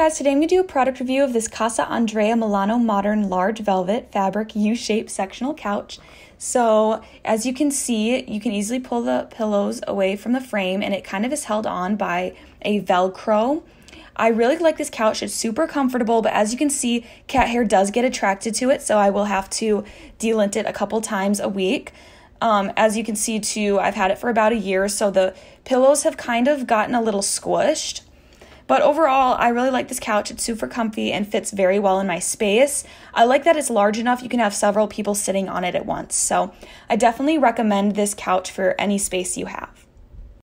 Guys, today I'm going to do a product review of this Casa Andrea Milano Modern Large Velvet Fabric U-shaped sectional couch. So as you can see, you can easily pull the pillows away from the frame and it kind of is held on by a Velcro. I really like this couch. It's super comfortable, but as you can see, cat hair does get attracted to it, so I will have to delint it a couple times a week. Um, as you can see too, I've had it for about a year, so the pillows have kind of gotten a little squished. But overall, I really like this couch. It's super comfy and fits very well in my space. I like that it's large enough you can have several people sitting on it at once. So I definitely recommend this couch for any space you have.